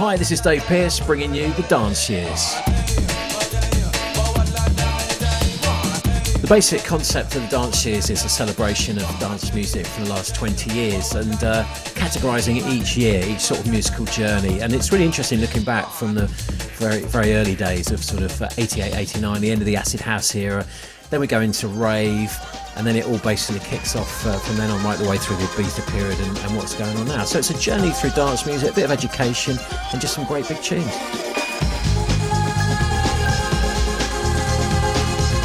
Hi, this is Dave Pearce bringing you the dance years. The basic concept of the dance years is a celebration of dance music for the last 20 years and uh, categorising each year, each sort of musical journey. And it's really interesting looking back from the very, very early days of sort of uh, 88, 89, the end of the acid house era. Then we go into rave, and then it all basically kicks off uh, from then on right the way through the Ibiza period and, and what's going on now. So it's a journey through dance music, a bit of education, and just some great big tunes.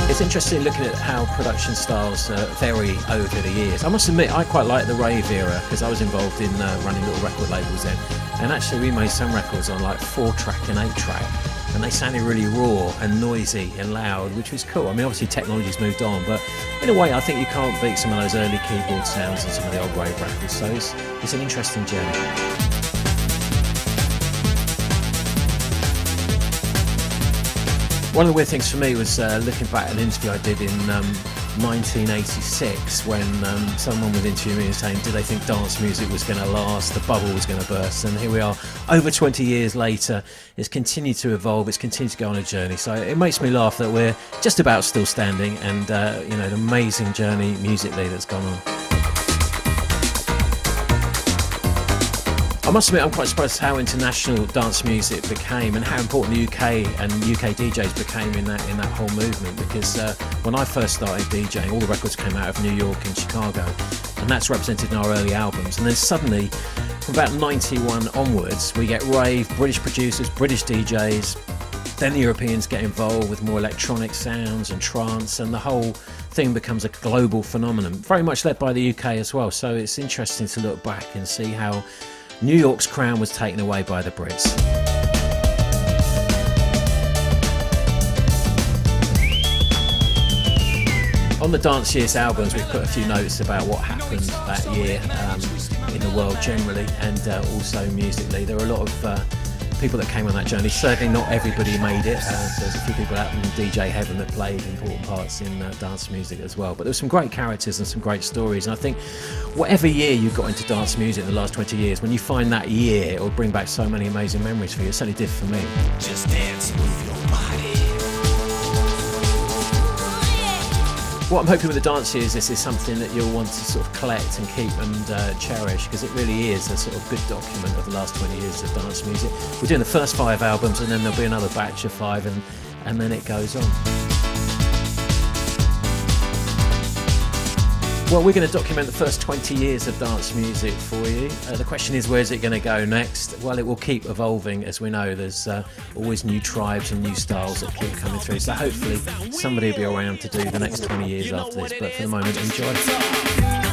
It's interesting looking at how production styles uh, vary over the years. I must admit, I quite like the rave era because I was involved in uh, running little record labels then, and actually we made some records on like four track and eight track, and they sounded really raw and noisy and loud, which was cool. I mean, obviously technology's moved on, but in a way, I think you can't beat some of those early keyboard sounds and some of the old rave records. So it's, it's an interesting journey. One of the weird things for me was uh, looking back at an interview I did in um, 1986 when um, someone was interviewing me and saying, Did they think dance music was going to last? The bubble was going to burst. And here we are, over 20 years later, it's continued to evolve, it's continued to go on a journey. So it makes me laugh that we're just about still standing and, uh, you know, an amazing journey musically that's gone on. I must admit, I'm quite surprised how international dance music became and how important the UK and UK DJs became in that in that whole movement. Because uh, when I first started DJing, all the records came out of New York and Chicago, and that's represented in our early albums. And then suddenly, from about '91 onwards, we get rave, British producers, British DJs. Then the Europeans get involved with more electronic sounds and trance, and the whole thing becomes a global phenomenon, very much led by the UK as well. So it's interesting to look back and see how New York's crown was taken away by the Brits. On the Dance Years albums, we've put a few notes about what happened that year um, in the world generally and uh, also musically. There are a lot of uh, people that came on that journey. Certainly not everybody made it. Uh, there's a few people out in DJ heaven that played important parts in uh, dance music as well. But there were some great characters and some great stories. And I think whatever year you got into dance music in the last 20 years, when you find that year, it will bring back so many amazing memories for you. It certainly did for me. Just dance, move your body. What I'm hoping with the dance is this is something that you'll want to sort of collect and keep and uh, cherish because it really is a sort of good document of the last 20 years of dance music. We're doing the first five albums and then there'll be another batch of five and, and then it goes on. Well, we're going to document the first 20 years of dance music for you. Uh, the question is, where's it going to go next? Well, it will keep evolving. As we know, there's uh, always new tribes and new styles that keep coming through. So hopefully, somebody will be around to do the next 20 years after this. But for the moment, enjoy.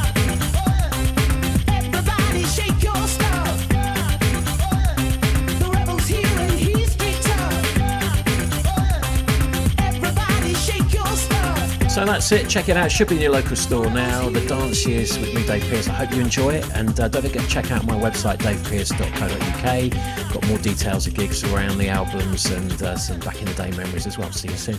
So that's it. Check it out. Should be in your local store now. The Dance Years with me, Dave Pearce. I hope you enjoy it. And uh, don't forget to check out my website, davepearce.co.uk. Got more details of gigs around the albums and uh, some back in the day memories as well. See you soon.